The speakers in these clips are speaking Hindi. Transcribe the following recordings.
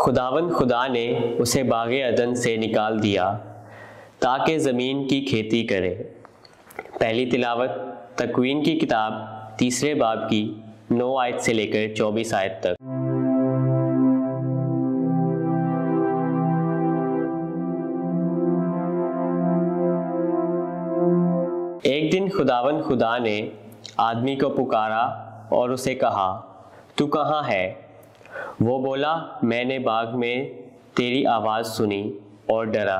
खुदावन खुदा ने उसे बाग अदन से निकाल दिया, ताकि ज़मीन की खेती करे। पहली तिलावत, तकवीन की किताब, तीसरे बाब की, नौ आयत से लेकर चौबीस आयत तक। एक दिन खुदावन खुदा ने आदमी को पुकारा और उसे कहा, तू कहाँ है? वो बोला, मैंने बाग में तेरी आवाज़ सुनी और डरा,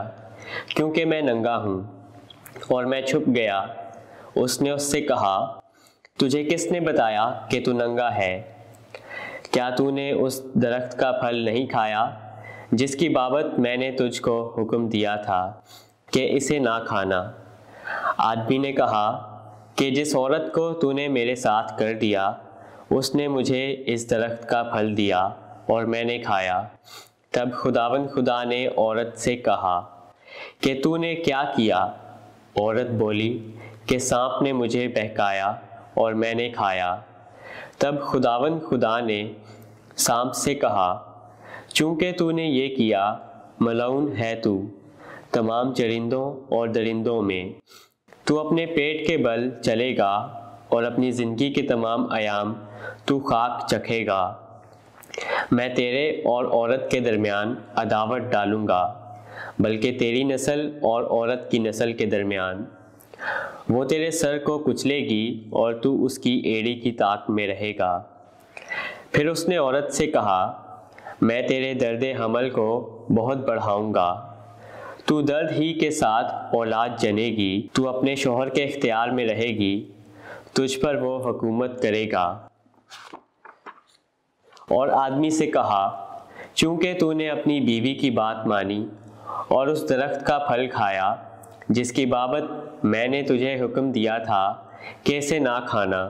क्योंकि मैं नंगा हूँ और मैं छुप गया। उसने उससे कहा, तुझे किसने बताया कि तू नंगा है? क्या तूने उस दरख्त का फल नहीं खाया, जिसकी बाबत मैंने तुझको हुक्म दिया था कि इसे ना खाना? आदमी ने कहा, कि जिस औरत को तूने मेरे साथ कर दिया उसने मुझे इस दरख्त का फल दिया और मैंने खाया। तब खुदावन खुदा ने औरत से कहा, कि तूने क्या किया? औरत बोली, कि सांप ने मुझे बहकाया और मैंने खाया। तब खुदावन खुदा ने सांप से कहा, चूँकि तूने ये किया मलौन है तू, तमाम चरिंदों और दरिंदों में। तू अपने पेट के बल चलेगा और अपनी ज़िंदगी के तमाम आयाम तू खाक चखेगा। मैं तेरे और औरत के दरमियान अदावत डालूँगा, बल्कि तेरी नस्ल और औरत की नस्ल के दरमियान। वो तेरे सर को कुचलेगी और तू उसकी एड़ी की ताक में रहेगा। फिर उसने औरत से कहा, मैं तेरे दर्द हमल को बहुत बढ़ाऊँगा। तू दर्द ही के साथ औलाद जनेगी, तू अपने शोहर के इख्तियार में रहेगी। तुझ पर वो हुकूमत करेगा। और आदमी से कहा, चूँकि तूने अपनी बीवी की बात मानी और उस दरख्त का फल खाया, जिसकी बाबत मैंने तुझे हुक्म दिया था, कैसे ना खाना?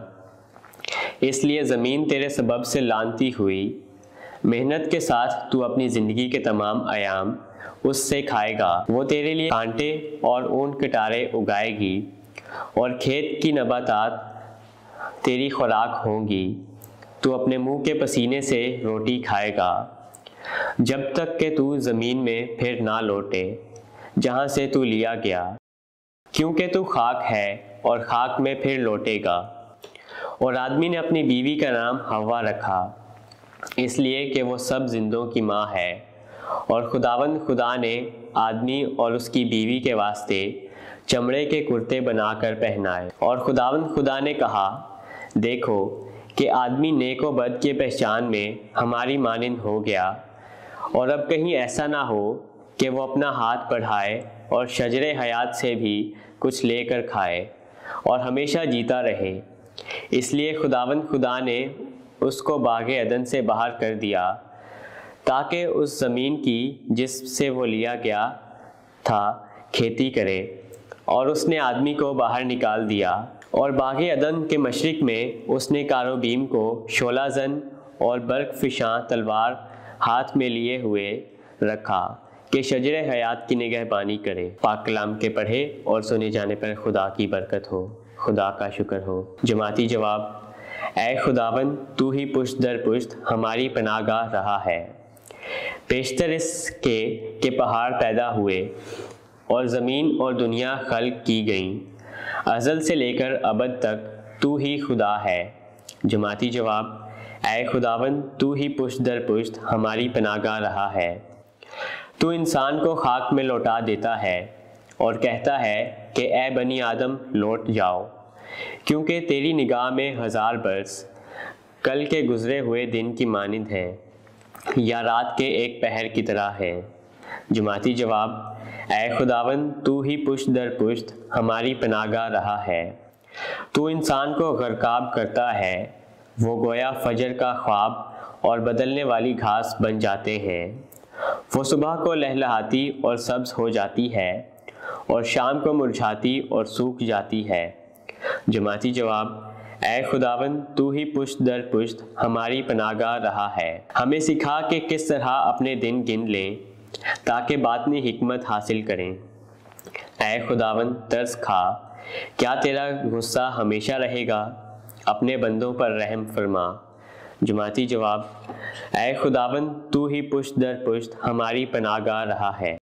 इसलिए ज़मीन तेरे सबब से लानती हुई, मेहनत के साथ तू अपनी ज़िंदगी के तमाम आयाम उससे खाएगा। वो तेरे लिए कांटे और ऊन कटारे उगाएगी और खेत की नबातात तेरी खुराक होंगी। तू अपने मुँह के पसीने से रोटी खाएगा। जब तक कि तू ज़मीन में फिर ना लौटे, जहाँ से तू लिया गया। क्योंकि तू खाक है और खाक में फिर लौटेगा। और आदमी ने अपनी बीवी का नाम हवा रखा, इसलिए कि वो सब जिंदों की माँ है। और खुदावंद खुदा ने आदमी और उसकी बीवी के वास्ते चमड़े के कुर्ते बनाकर पहनाए। और खुदावंद खुदा ने कहा देखो कि आदमी नेको बद के पहचान में हमारी मानंद हो गया। और अब कहीं ऐसा ना हो कि वो अपना हाथ बढ़ाए और शजर हयात से भी कुछ लेकर खाए और हमेशा जीता रहे। इसलिए खुदावंद खुदा ने उसको बाग अदन से बाहर कर दिया, ताकि उस ज़मीन की जिससे वो लिया गया था, खेती करे। और उसने आदमी को बाहर निकाल दिया। और बाग अदन के मशरक में उसने कारोबीम को शोला जन और बर्क फिशां तलवार हाथ में लिए हुए रखा कि शजर हयात की निगहबानी करे। पाक कलाम के पढ़े और सुने जाने पर खुदा की बरकत हो। खुदा का शुक्र हो। जमाती जवाब ए खुदावन, तू ही पुश्त दर पुश्त हमारी पनागाह रहा है। पेशतर इसके के पहाड़ पैदा हुए। और ज़मीन और दुनिया खल की गई। अज़ल से लेकर अबद तक तू ही खुदा है। जमाती जवाब ए खुदावन, तू ही पुश्त दर पुश्त हमारी पनागा रहा है। तू इंसान को खाक में लौटा देता है और कहता है कि ए बनी आदम, लौट जाओ। क्योंकि तेरी निगाह में हज़ार बरस कल के गुज़रे हुए दिन की मानंद है या रात के एक पहर की तरह है। जमाती जवाब ए खुदावन, तू ही पुश्त दर पुश्त हमारी पनागा रहा है। तू इंसान को गरकाब करता है, वो गोया फजर का ख्वाब और बदलने वाली घास बन जाते हैं। वो सुबह को लहलहाती और सब्ज हो जाती है और शाम को मुरझाती और सूख जाती है। जमाती जवाब ए खुदावन, तू ही पुश्त दर पुश्त हमारी पनागा रहा है। हमें सिखा कि किस तरह अपने दिन गिन लें। ताकि बातनी हमत हासिल करें। ऐ खुदावन तर्स खा। क्या तेरा गुस्सा हमेशा रहेगा? अपने बंदों पर रहम फरमा। जुमाती जवाब, ऐ खुदावन, तू ही पुश्त दर पुश्त हमारी पनागाह रहा है।